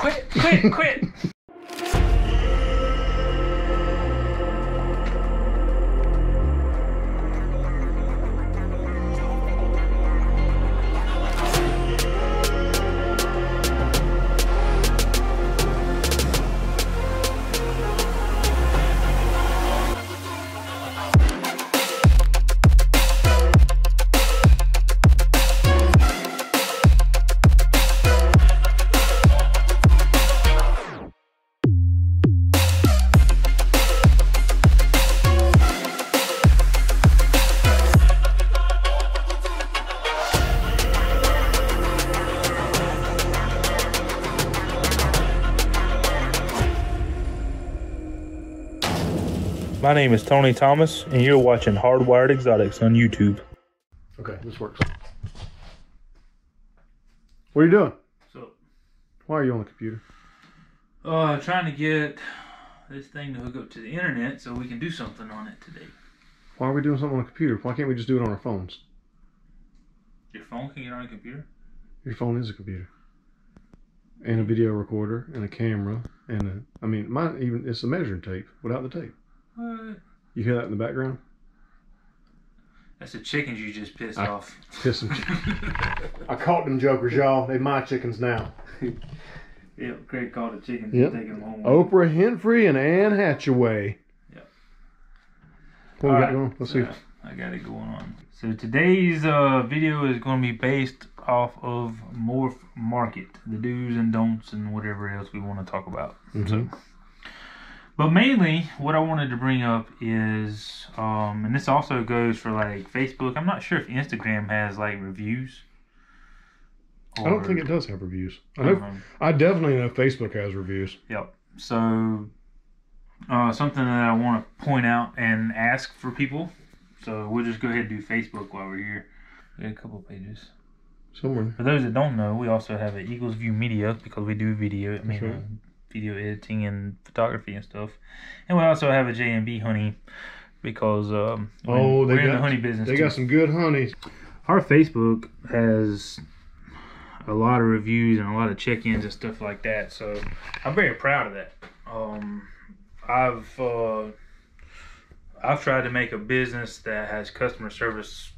Quit, quit, quit. My name is Tony Thomas, and you're watching Hardwired Exotics on YouTube. Okay, this works. What are you doing? So, Why are you on the computer? uh, trying to get this thing to hook up to the internet so we can do something on it today. Why are we doing something on the computer? Why can't we just do it on our phones? Your phone can get on a computer? Your phone is a computer. And a video recorder and a camera and a I mean mine even it's a measuring tape without the tape. What? You hear that in the background? That's the chickens you just pissed I- off. Piss them. I caught them jokers, y'all. They my chickens now. Yep, Craig caught the chickens Yep. and taking them home. Oprah Winfrey and Anne Hathaway. Yep. What we got Alright, going? Let's see. I got it going on. So today's uh, video is going to be based off of Morph Market, the do's and don'ts and whatever else we want to talk about. Mhm. So, but mainly, what I wanted to bring up is, um, and this also goes for like Facebook. I'm not sure if Instagram has like reviews. I don't think it does have reviews. I know. um, I definitely know Facebook has reviews. Yep. So, uh, something that I want to point out and ask for people. So we'll just go ahead and do Facebook while we're here. We got a couple pages. Somewhere. For those that don't know, we also have an Eagles View Media because we do video. I mean, That's right. Video editing and photography and stuff. And we also have a J&B honey because um, we're, Oh, they we're in the honey business. They too. got some good honeys. Our Facebook has a lot of reviews and a lot of check-ins and stuff like that. So I'm very proud of that. Um, I've uh, I've tried to make a business that has customer service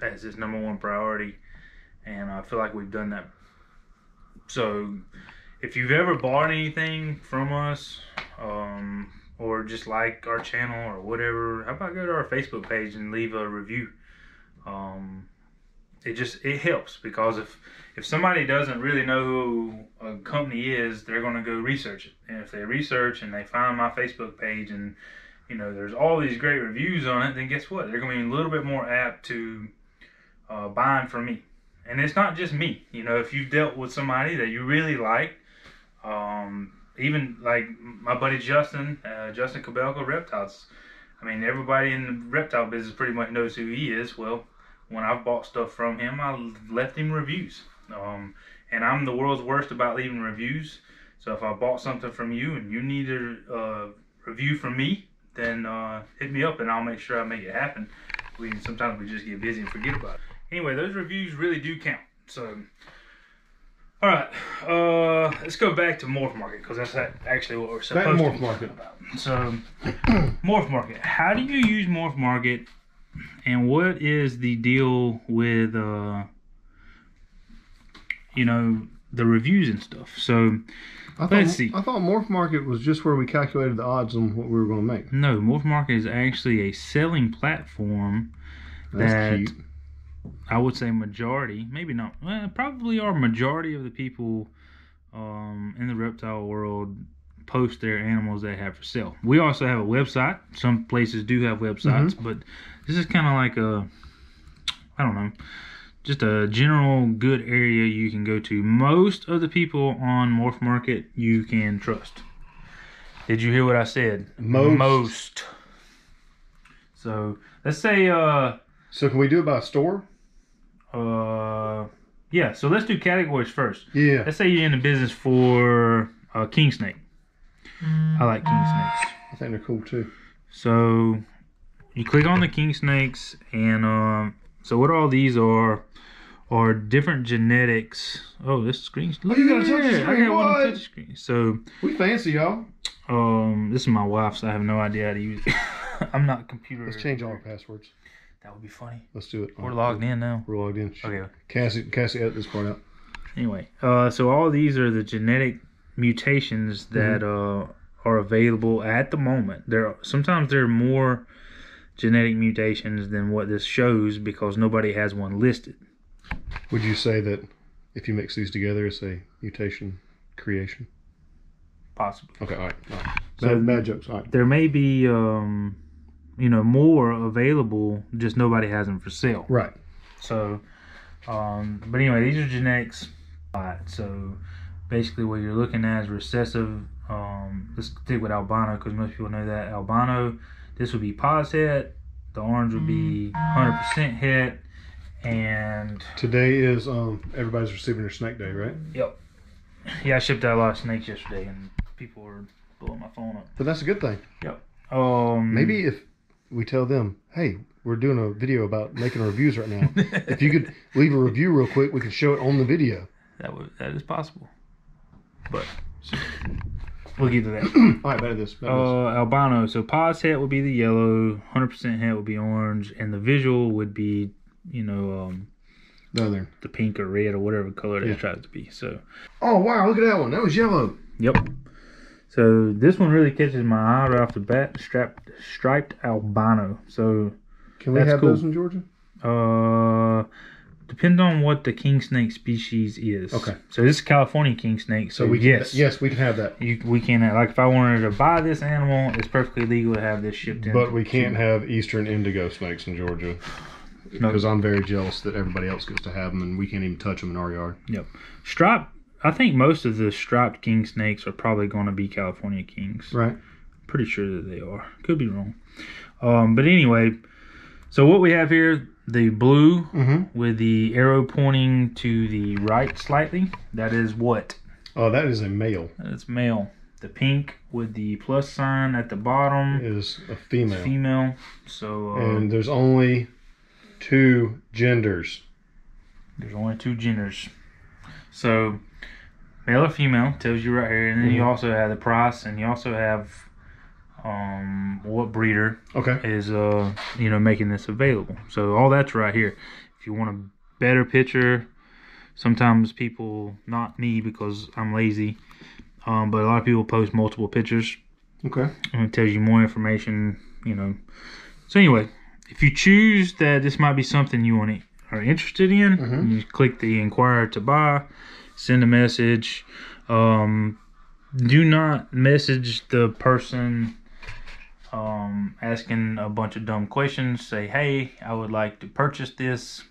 as its number one priority, and I feel like we've done that. So if you've ever bought anything from us, um, or just like our channel or whatever, how about go to our Facebook page and leave a review? um, it just it helps because if if somebody doesn't really know who a company is, they're going to go research it. And if they research and they find my Facebook page and you know there's all these great reviews on it, then guess what? They're going to be a little bit more apt to uh, buying from me. And it's not just me. You know, if you've dealt with somebody that you really like, um, even like my buddy Justin, uh, Justin Kobylka Reptiles. I mean, everybody in the reptile business pretty much knows who he is. Well, when I've bought stuff from him, I left him reviews. Um, and I'm the world's worst about leaving reviews. So if I bought something from you and you need a uh, review from me, then uh, hit me up and I'll make sure I make it happen. We sometimes we just get busy and forget about it. Anyway, those reviews really do count. So, all right, uh, let's go back to Morph Market because that's actually what we're supposed to to Morph be Market. about. So, Morph Market. How do you use Morph Market, and what is the deal with, uh, you know, the reviews and stuff? So, I thought, Let's see. I thought Morph Market was just where we calculated the odds on what we were going to make. no, Morph Market is actually a selling platform That's That- cute. I would say majority, maybe not, well, probably our majority of the people um, in the reptile world post their animals they have for sale. We also have a website. Some places do have websites, but this is kind of like a, I don't know, just a general good area you can go to. Most of the people on Morph Market you can trust. Did you hear what I said? Most. Most. So let's say uh So can we do it by store? Uh yeah, so let's do categories first. Yeah. Let's say you're in the business for uh, king snake. I like king snakes. I think they're cool too. So you click on the king snakes, and um, so what all these are are different genetics. Oh, this screen. Oh, you got a touch Yeah, I screen, got one touch screen. So, We fancy y'all. um, this is my wife's. I have no idea how to use it. I'm not a computer. Let's change all our passwords. That would be funny. Let's do it. We're logged in now. We're logged in. Okay. Cassie, Cassie, edit this part out. Anyway, uh, so all these are the genetic mutations that uh, are available at the moment. There, are, sometimes there are more genetic mutations than what this shows because nobody has one listed. Would you say that if you mix these together, it's a mutation creation? Possibly, Okay, all right. All right. So- Bad, bad jokes. All right. there may be, um, you know, more available. Just nobody has them for sale. Right. So, um, but anyway, these are genetics. Alright, so basically, what you're looking at is recessive. Um, let's stick with albino because most people know that albino. This would be pos het. The orange would be 100% het, and Today is um everybody's receiving their snake day, right? yep, yeah, I shipped out a lot of snakes yesterday, and people were blowing my phone up. But that's a good thing. Yep. Um, Maybe if we tell them, hey, we're doing a video about making reviews right now. if you could leave a review real quick, we can show it on the video. that would that is possible, but we'll get to that. All right, better this. Better Uh, albino. So pos het would be the yellow, hundred percent het would be orange, and the visual would be, you know, um. The other. the pink or red or whatever color they Yeah. try it to be. So, Oh wow, look at that one. That was yellow. yep. So this one really catches my eye right off the bat. Strapped, striped albino. So, Can we have cool. those in Georgia? uh, depends on what the king snake species is. Okay. So this is California king snake. So, we yes, Can, yes, we can have that. You, we can like if I wanted to buy this animal, it's perfectly legal to have this shipped in. But we can't have eastern indigo snakes in Georgia because I'm very jealous that everybody else gets to have them and we can't even touch them in our yard. Yep. Striped. I think most of the striped king snakes are probably going to be California kings. Right. Pretty sure that they are. Could be wrong. Um, but anyway, so what we have here, the blue Mm-hmm. with the arrow pointing to the right slightly, that is what? Oh, that is a male. That's male. The pink with the plus sign at the bottom Is a female. female. So uh, And there's only two genders. There's only two genders. So, male or female tells you right here, and then you Mhm. also have the price, and you also have um what breeder Okay. is uh you know making this available. So all that's right here. If you want a better picture, sometimes people not me because I'm lazy, um, but a lot of people post multiple pictures Okay. and it tells you more information, you know. So anyway, if you choose that this might be something you want to are interested in, Mhm. you click the inquire to buy, send a message. Um, do not message the person um, asking a bunch of dumb questions. Say, hey, I would like to purchase this,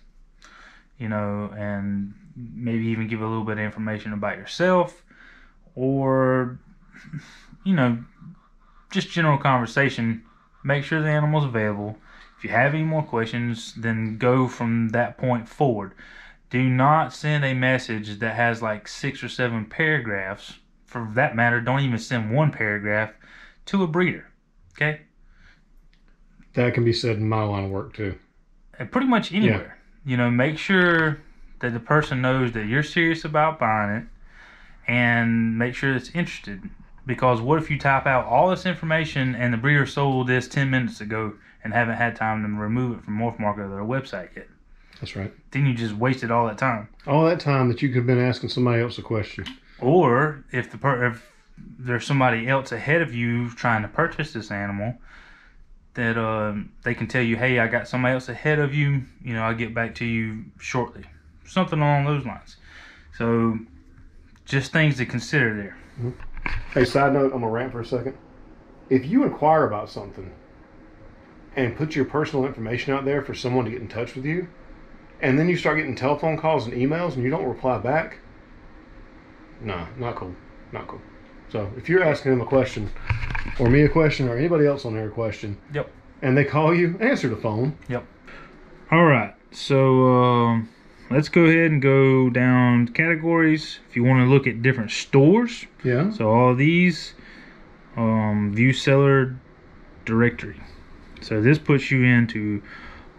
you know, and maybe even give a little bit of information about yourself, or you know, just general conversation. Make sure the animal's available. If you have any more questions, then go from that point forward. Do not send a message that has like six or seven paragraphs. For that matter, don't even send one paragraph to a breeder. Okay? That can be said in my line of work too. And pretty much anywhere. Yeah. You know, make sure that the person knows that you're serious about buying it and make sure it's interested. Because what if you type out all this information and the breeder sold this 10 minutes ago and haven't had time to remove it from Morph Market or their website yet? That's right. Then you just wasted all that time. All that time that you could have been asking somebody else a question. Or if the per- if there's somebody else ahead of you trying to purchase this animal, that um, they can tell you, hey, I got somebody else ahead of you. You know, I'll get back to you shortly. Something along those lines. So, just things to consider there. Hey, side note, I'm gonna rant for a second. If you inquire about something and put your personal information out there for someone to get in touch with you, and then you start getting telephone calls and emails and you don't reply back, nah, not cool. Not cool. So if you're asking them a question, or me a question, or anybody else on there a question, Yep. and they call you, answer the phone. Yep. All right. So um, let's go ahead and go down categories. If you want to look at different stores, Yeah. So all these um, view seller directory. So this puts you into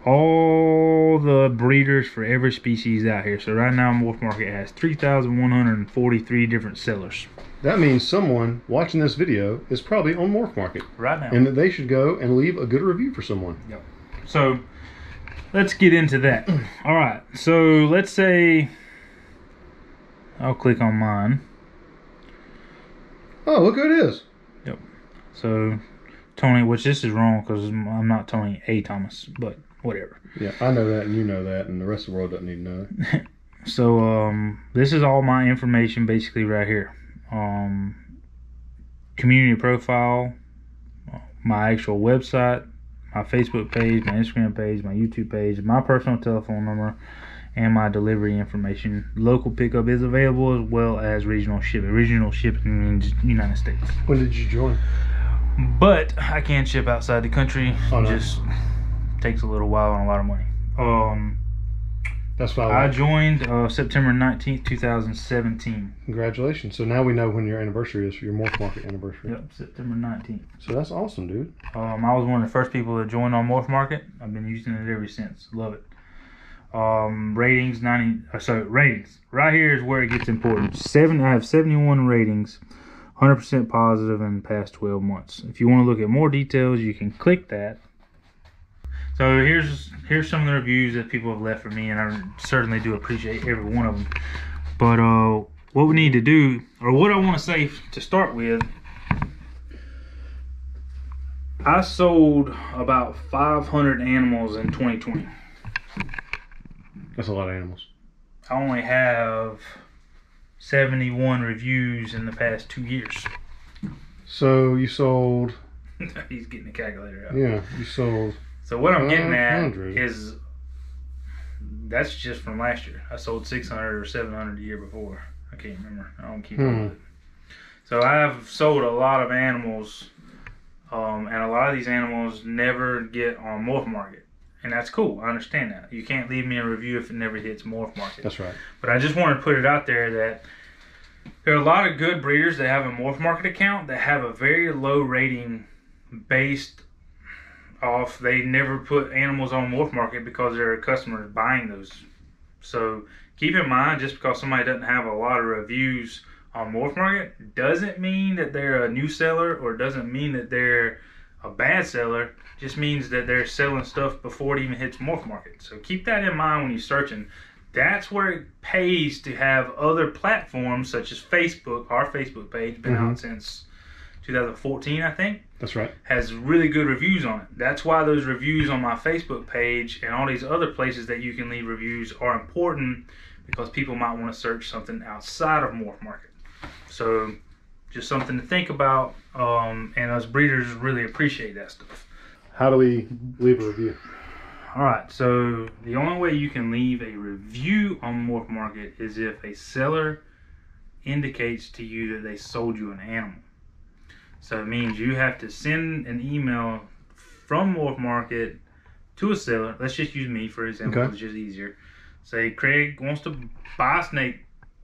all the breeders for every species out here. So right now, Morph Market has 3,143 different sellers. That means someone watching this video is probably on Morph Market, Right now. and that they should go and leave a good review for someone. Yep. So let's get into that. All right. So let's say I'll click on mine. Oh, look who it is! Yep. So Tony, which this is wrong because I'm not Tony A. Thomas, but whatever. Yeah, I know that, and you know that, and the rest of the world doesn't need to know. it. So um, this is all my information basically right here. Um, community profile, my actual website, my Facebook page, my Instagram page, my YouTube page, my personal telephone number, and my delivery information. Local pickup is available as well as regional shipping. Regional shipping in the United States. When did you join? But I can ship outside the country. Oh, no. Just takes a little while and a lot of money. Um, That's why. I I joined uh, September 19th, 2017. Congratulations! So now we know when your anniversary is for your Morph Market anniversary. Yep, September 19th. So that's awesome, dude. Um, I was one of the first people to join on Morph Market. I've been using it ever since. Love it. Um, ratings 90. Uh, so ratings right here is where it gets important. Seven. I have 71 ratings, 100% positive in the past 12 months. If you want to look at more details, you can click that. So here's here's some of the reviews that people have left for me, and I certainly do appreciate every one of them. But uh, what we need to do, or what I want to say to start with, I sold about 500 animals in 2020. That's a lot of animals. I only have 71 reviews in the past two years. So you sold, He's getting the calculator out. yeah, you sold. So what I'm getting at is that's just from last year. I sold 600 or 700 the year before. I can't remember. I don't keep up Hmm. it. So I've sold a lot of animals, um, and a lot of these animals never get on Morph Market, and that's cool. I understand that. You can't leave me a review if it never hits Morph Market. That's right. But I just want to put it out there that there are a lot of good breeders that have a Morph Market account that have a very low rating based off they never put animals on Morph Market because there are customers buying those. So keep in mind, just because somebody doesn't have a lot of reviews on Morph Market doesn't mean that they're a new seller or doesn't mean that they're a bad seller. Just means that they're selling stuff before it even hits Morph Market. So keep that in mind when you're searching. That's where it pays to have other platforms such as Facebook. Our Facebook page been out mm-hmm. since 2014, I think That's right. has really good reviews on it. That's why those reviews on my Facebook page and all these other places that you can leave reviews are important because people might want to search something outside of Morph Market. So, just something to think about. Um, and us breeders really appreciate that stuff. How do we leave a review? All right, so the only way you can leave a review on Morph Market is if a seller indicates to you that they sold you an animal. So it means you have to send an email from Morph Market to a seller. Let's just use me for example, Okay. it's just easier. Say Craig wants to buy a snake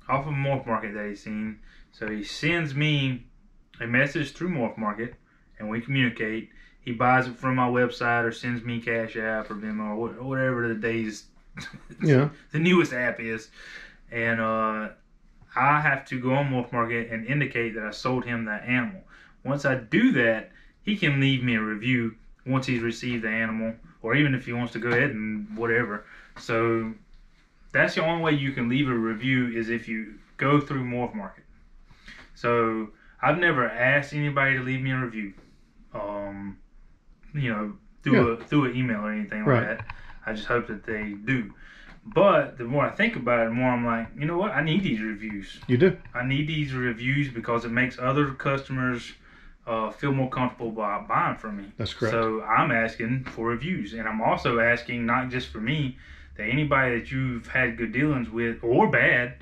off of Morph Market that he's seen. So he sends me a message through Morph Market and we communicate he buys it from my website or sends me Cash App or Venmo or whatever the day's Yeah. the newest app is, and uh, I have to go on Morph Market and indicate that I sold him that animal. Once I do that, he can leave me a review once he's received the animal, or even if he wants to go ahead and whatever. So that's the only way you can leave a review is if you go through Morph Market. So I've never asked anybody to leave me a review. Um, you know, through a through an email or anything like that. I just hope that they do. But the more I think about it, the more I'm like, you know what? I need these reviews. You do. I need these reviews because it makes other customers uh, feel more comfortable by buying from me. That's correct. So I'm asking for reviews, and I'm also asking not just for me, that anybody that you've had good dealings with or bad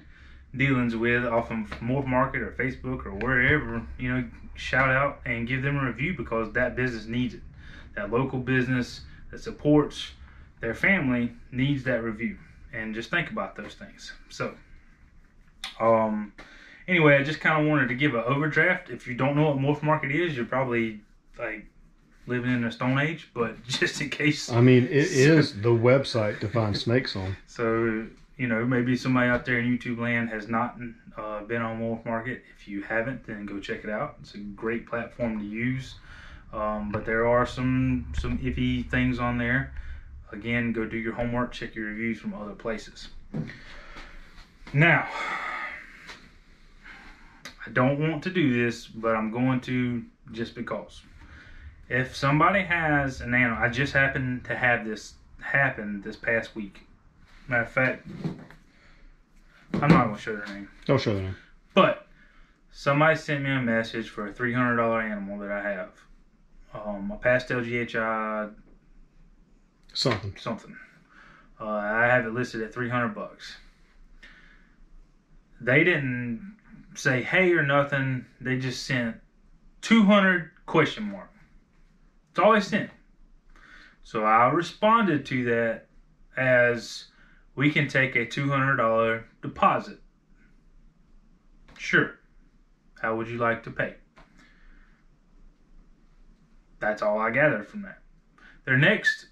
dealings with off of Morph Market or Facebook or wherever, you know, shout out and give them a review because that business needs it. That local business that supports their family needs that review. And just think about those things. So, um, anyway, I just kind of wanted to give an overdraft. If you don't know what Morph Market is, you're probably like living in the Stone Age, but just in case. I mean, it is the website to find snakes on. So, you know, maybe somebody out there in YouTube land has not uh, been on Morph Market. If you haven't, then go check it out. It's a great platform to use. Um, but there are some some iffy things on there. Again, go do your homework, check your reviews from other places. Now, I don't want to do this, but I'm going to just because. If somebody has an animal, I just happened to have this happen this past week. Matter of fact, I'm not going to show their name. Don't show their name. But somebody sent me a message for a $300 animal that I have. Um, a pastel GHI Something. something. Uh, I have it listed at 300 bucks. They didn't say hey or nothing. They just sent 200 question mark. It's all they sent. So I responded to that as we can take a $200 deposit. Sure. How would you like to pay? That's all I gathered from that. Their next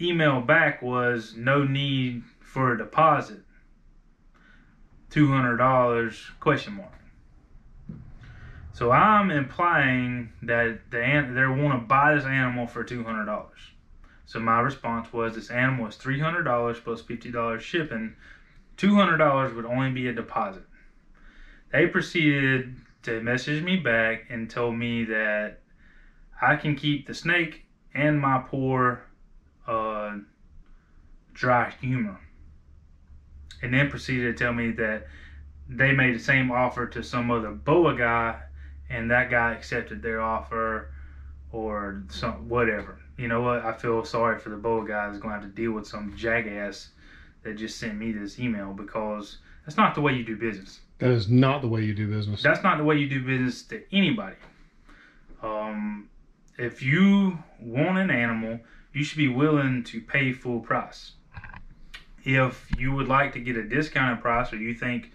email back was no need for a deposit. Two hundred dollars question mark. So I'm implying that the they want to buy this animal for two hundred dollars. So my response was this animal is three hundred dollars plus plus fifty dollars shipping. Two hundred dollars would only be a deposit. They proceeded to message me back and told me that I can keep the snake and my poor uh, dry humor. And then proceeded to tell me that they made the same offer to some other boa guy, and that guy accepted their offer, or some whatever. You know what? I feel sorry for the boa guy that's going to have to deal with some jackass that just sent me this email because that's not the way you do business. That is not the way you do business. That's not the way you do business to anybody. Um, if you want an animal, you should be willing to pay full price. If you would like to get a discounted price or you think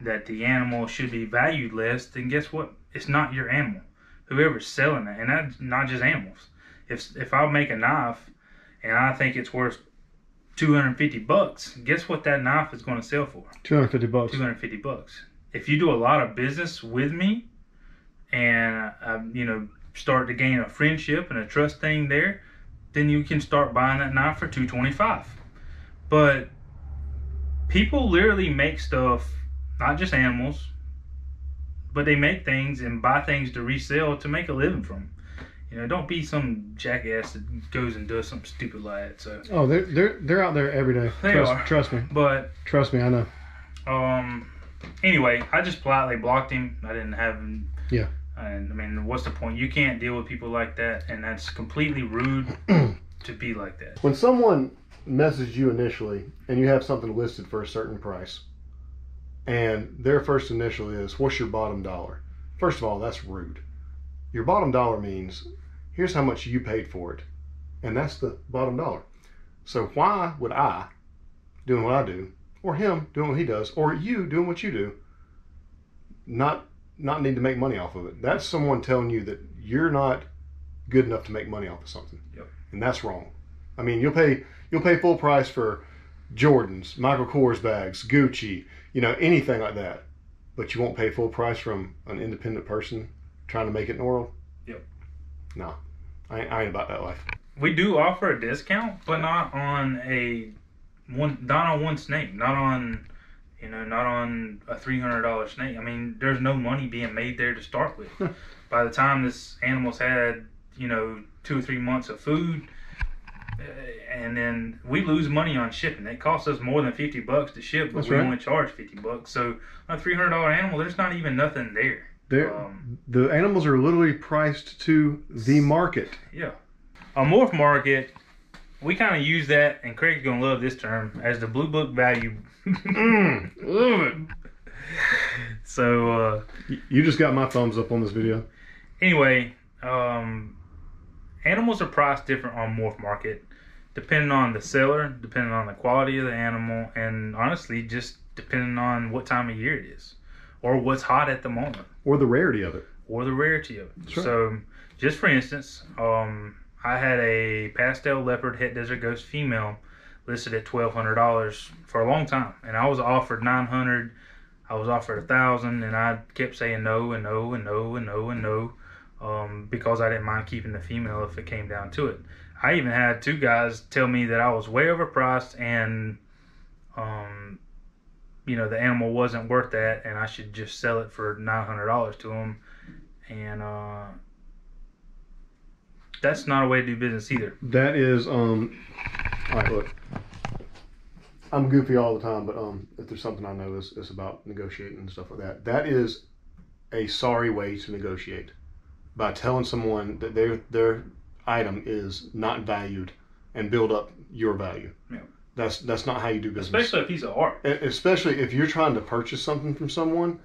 that the animal should be valued less, then guess what? It's not your animal. Whoever's selling it, and that's not just animals. If if I make a knife and I think it's worth 250 bucks, guess what that knife is going to sell for? 250 bucks. 250 bucks. If you do a lot of business with me and, uh, you know, start to gain a friendship and a trust thing there, then you can start buying that knife for 225. But people literally make stuff, not just animals, but they make things and buy things to resell to make a living from. You know, don't be some jackass that goes and does something stupid like that. So, Oh, they're they're they're out there every day. They trust, are. trust me. but Trust me, I know. Um. Anyway, I just politely blocked him. I didn't have him. Yeah. And I mean, what's the point? You can't deal with people like that, and that's completely rude to be like that. When someone messages you initially and you have something listed for a certain price, and their first initial is, What's your bottom dollar? First of all, that's rude. Your bottom dollar means, Here's how much you paid for it. And that's the bottom dollar. So why would I, doing what I do, or him doing what he does, or you doing what you do, not not need to make money off of it? That's someone telling you that you're not good enough to make money off of something. Yep. And that's wrong. I mean, you'll pay you'll pay full price for Jordans, Michael Kors bags, Gucci, you know, anything like that. But you won't pay full price from an independent person trying to make it in the world. Yep. No, I ain't, I ain't about that life. We do offer a discount, but not on a one, not on one snake, not on, you know, not on a three hundred dollar snake. I mean, there's no money being made there to start with. By the time this animal's had, you know, two or three months of food, and then we lose money on shipping. It costs us more than fifty bucks to ship, but That's we right. only charge fifty bucks. So a three hundred dollar animal, there's not even nothing there. They're, Um, the animals are literally priced to the market. Yeah. A morph market, we kind of use that, and Craig's gonna love this term as the blue book value. Mm, love it. so uh, You just got my thumbs up on this video. anyway, um, animals are priced different on morph market, depending on the seller, depending on the quality of the animal, and honestly, just depending on what time of year it is, or what's hot at the moment. Or the rarity of it. or the rarity of it. So just for instance, um, I had a pastel leopard het desert ghost female listed at twelve hundred dollars for a long time, and I was offered nine hundred. I was offered a thousand, and I kept saying no and no and no and no and no, um, because I didn't mind keeping the female if it came down to it. I even had two guys tell me that I was way overpriced and, um, you know, the animal wasn't worth that, and I should just sell it for nine hundred dollars to them, and uh, that's not a way to do business either. That is um. All right, look. I'm goofy all the time, but um, if there's something I know, it's, it's about negotiating and stuff like that. That is a sorry way to negotiate by telling someone that their their item is not valued and build up your value. Yeah. That's that's not how you do business. Especially a piece of art. Especially if you're trying to purchase something from someone.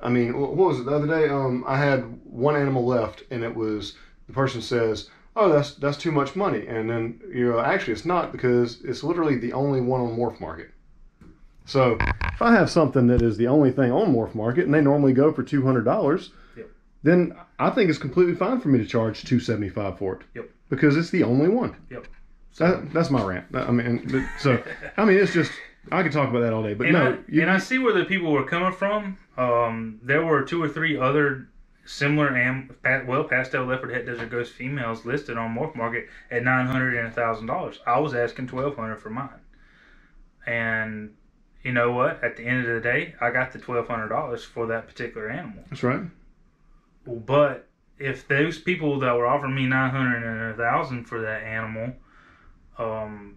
I mean, what was it the other day? Um, I had one animal left, and it was the person says, "Oh, that's that's too much money," and then you know, actually, it's not because it's literally the only one on Morph Market. So if I have something that is the only thing on Morph Market, and they normally go for two hundred dollars. Then I think it's completely fine for me to charge two seventy five for it. Yep. Because it's the only one. Yep. That, that's my rant. I mean, but- so I mean, it's just I could talk about that all day, but and, no, I, you, and I see where the people were coming from. Um, there were two or three other similar am well pastel leopard het desert ghost females listed on Morph Market at nine hundred and a thousand dollars. I was asking twelve hundred for mine, and you know what? At the end of the day, I got the twelve hundred dollars for that particular animal. that's right. But if those people that were offering me nine hundred and a thousand for that animal, um,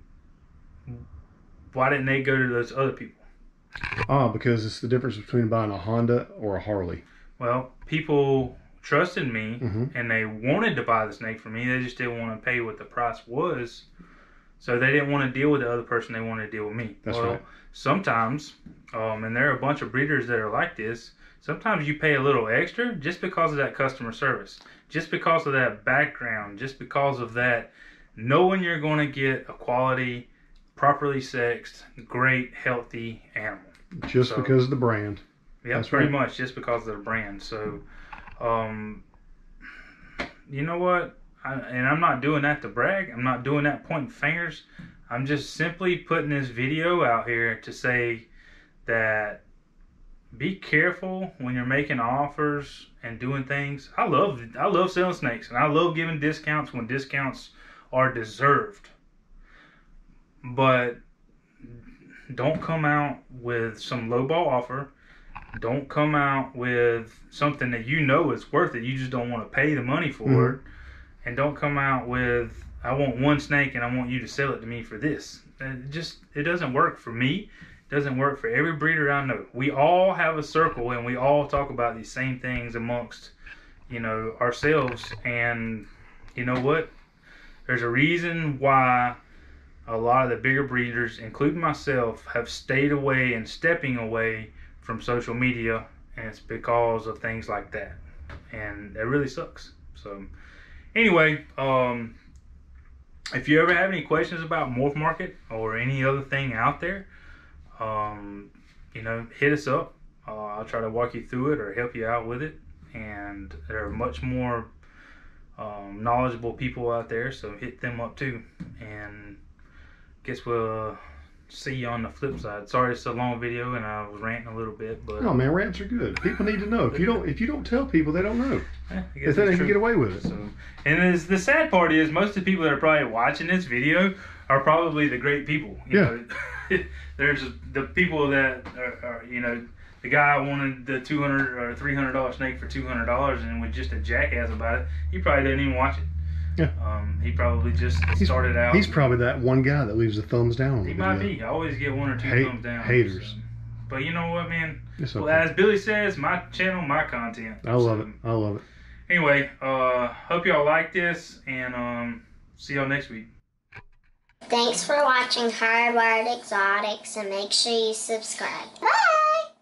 why didn't they go to those other people? Ah, because it's the difference between buying a Honda or a Harley. Well, people trusted me Mhm. and they wanted to buy the snake for me. They just didn't want to pay what the price was. So they didn't want to deal with the other person. They wanted to deal with me. That's well, right. sometimes, um, and there are a bunch of breeders that are like this. Sometimes you pay a little extra just because of that customer service, just because of that background, just because of that knowing you're going to get a quality, properly sexed, great, healthy animal. Just So- because of the brand. Yeah, That's pretty right. much just because of the brand. So, um, you know what? I, and I'm not doing that to brag. I'm not doing that pointing fingers. I'm just simply putting this video out here to say that be careful when you're making offers and doing things. I love I love selling snakes and I love giving discounts when discounts are deserved. But don't come out with some lowball offer don't come out with something that you know is worth it. You just don't want to pay the money for Mhm. it. And don't come out with I want one snake and I want you to sell it to me for this. It just it doesn't work for me. Doesn't work for every breeder I know. We all have a circle and we all talk about these same things amongst you know ourselves and you know what? There's a reason why a lot of the bigger breeders, including myself, have stayed away and stepping away from social media, and it's because of things like that, and it really sucks. So, anyway, um, if you ever have any questions about Morph Market or any other thing out there, um, you know, hit us up. Uh, I'll try to walk you through it or help you out with it. And there are much more um, knowledgeable people out there, so hit them up too. And guess we'll see you on the flip side. Sorry it's a long video and I was ranting a little bit, but No man, rants are good. People need to know. If you don't, if you don't tell people, they don't know. I If they can get away with it. So, and is, the sad part is most of the people that are probably watching this video are probably the great people. You Yeah. Know? There's the people that are, are, you know, the guy wanted the two hundred or three hundred dollar snake for two hundred dollars and was just a jackass about it. He probably didn't even watch it. Yeah. Um, he probably just He's- started out. He's probably that one guy that leaves the thumbs down. He might be. I always get one or two Hate- thumbs down. haters. so. But you know what, man? It's Well, as Billy says, my channel, my content. I love So, it. I love it. Anyway, uh, hope y'all like this, and um, see y'all next week. Thanks for watching Hardwired Exotics and make sure you subscribe. Bye!